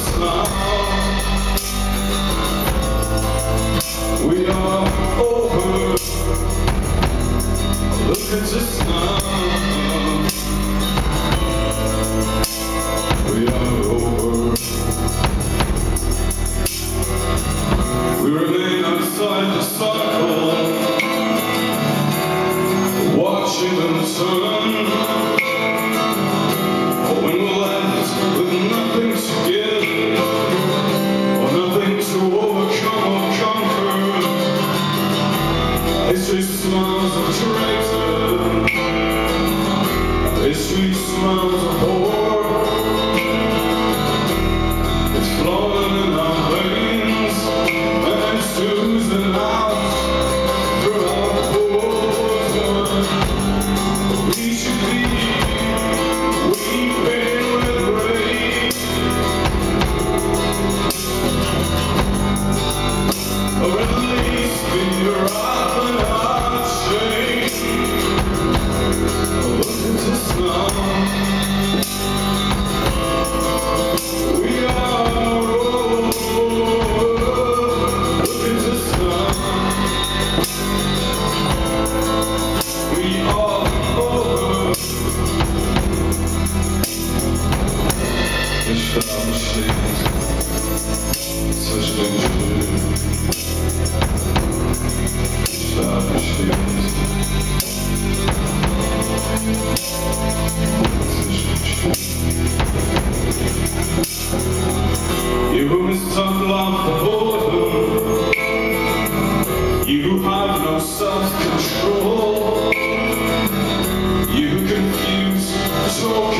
smile. We are over. Look at your smile. You who You who have no self-control. You who confuse talk